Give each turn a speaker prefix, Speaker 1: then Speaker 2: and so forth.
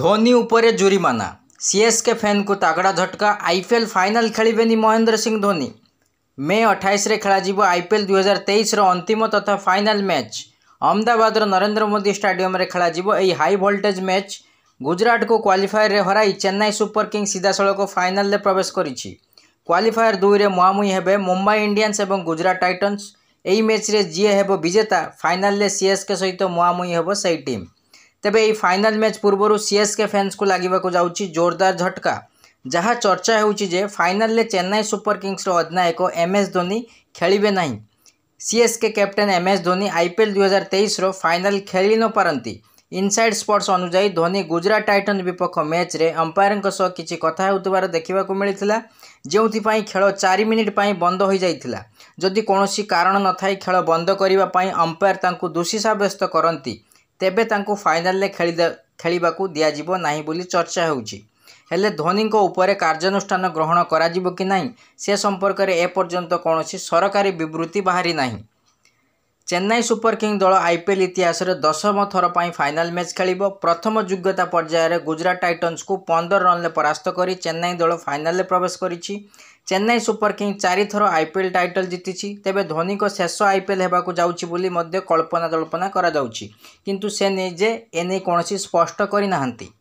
Speaker 1: ଧୋନି ଉପରେ ଜୁରିମାନା ସିଏସ୍କେ ଫ୍ୟାନ୍କୁ ତାଗଡ଼ା ଝଟକା ଆଇପିଏଲ୍ ଫାଇନାଲ୍ ଖେଳିବେନି ମହେନ୍ଦ୍ର ସିଂ ଧୋନି ମେ ଅଠାଇଶରେ ଖେଳାଯିବ ଆଇପିଏଲ୍ ଦୁଇହଜାର ତେଇଶର ଅନ୍ତିମ ତଥା ଫାଇନାଲ୍ ମ୍ୟାଚ୍ ଅହମ୍ମଦାବାଦର ନରେନ୍ଦ୍ର ମୋଦି ଷ୍ଟାଡିୟମରେ ଖେଳାଯିବ ଏହି ହାଇ ଭୋଲ୍ଟେଜ୍ ମ୍ୟାଚ୍ ଗୁଜରାଟକୁ କ୍ୱାଲିଫାୟରରେ ହରାଇ ଚେନ୍ନାଇ ସୁପର କିଙ୍ଗ୍ ସିଧାସଳଖ ଫାଇନାଲ୍ରେ ପ୍ରବେଶ କରିଛି କ୍ୱାଲିଫାୟର ଦୁଇରେ ମୁହାଁମୁହିଁ ହେବେ ମୁମ୍ବାଇ ଇଣ୍ଡିଆନ୍ସ ଏବଂ ଗୁଜରାଟ ଟାଇଟନ୍ସ ଏହି ମ୍ୟାଚ୍ରେ ଯିଏ ହେବ ବିଜେତା ଫାଇନାଲ୍ରେ ସିଏସ୍କେ ସହିତ ମୁହାଁମୁହିଁ ହେବ ସେହି ଟିମ୍ तेरे फाइनाल मैच पूर्व सीएसके फैन्स को लगवाक जाऊँच जोरदार झटका जहाँ चर्चा हो फाइनाल चेन्नई सुपर किंग्स अधिनायक एम एस धोनी खेलें ना CSK captain M S Dhoni IPL दुई हजार तेईस फाइनाल खेली न पारती इनसाइड स्पोर्ट्स अनुजाई धोनी गुजरात टाइटन विपक्ष मैच रे अंपायर कि किसी कथा देखा मिलता जो खेल चार मिनिटाई बंद हो जाता जदि कौन कारण न थ खेल बंद करने अंपायर ताकू दोषी सब्यस्त करती ତେବେ ତାଙ୍କୁ ଫାଇନାଲ୍ରେ ଖେଳି ଖେଳିବାକୁ ଦିଆଯିବ ନାହିଁ ବୋଲି ଚର୍ଚ୍ଚା ହେଉଛି ହେଲେ ଧୋନିଙ୍କ ଉପରେ କାର୍ଯ୍ୟାନୁଷ୍ଠାନ ଗ୍ରହଣ କରାଯିବ କି ନାହିଁ ସେ ସମ୍ପର୍କରେ ଏପର୍ଯ୍ୟନ୍ତ କୌଣସି ସରକାରୀ ବିବୃତ୍ତି ବାହାରି ନାହିଁ ଚେନ୍ନାଇ ସୁପର କିଙ୍ଗ ଦଳ ଆଇପିଏଲ୍ ଇତିହାସରେ ଦଶମ ଥର ପାଇଁ ଫାଇନାଲ୍ ମ୍ୟାଚ୍ ଖେଳିବ ପ୍ରଥମ ଯୋଗ୍ୟତା ପର୍ଯ୍ୟାୟରେ ଗୁଜରାଟ ଟାଇଟନ୍ସକୁ ପନ୍ଦର ରନ୍ରେ ପରାସ୍ତ କରି ଚେନ୍ନାଇ ଦଳ ଫାଇନାଲ୍ରେ ପ୍ରବେଶ କରିଛି ଚେନ୍ନାଇ ସୁପର କିଙ୍ଗ ଚାରିଥର ଆଇପିଏଲ୍ ଟାଇଟଲ୍ ଜିତିଛି ତେବେ ଧୋନିଙ୍କ ଶେଷ ଆଇପିଏଲ୍ ହେବାକୁ ଯାଉଛି ବୋଲି ମଧ୍ୟ କଳ୍ପନା ଜଳ୍ପନା କରାଯାଉଛି କିନ୍ତୁ ସେ ନିଜେ ଏନେଇ କୌଣସି ସ୍ପଷ୍ଟ କରିନାହାନ୍ତି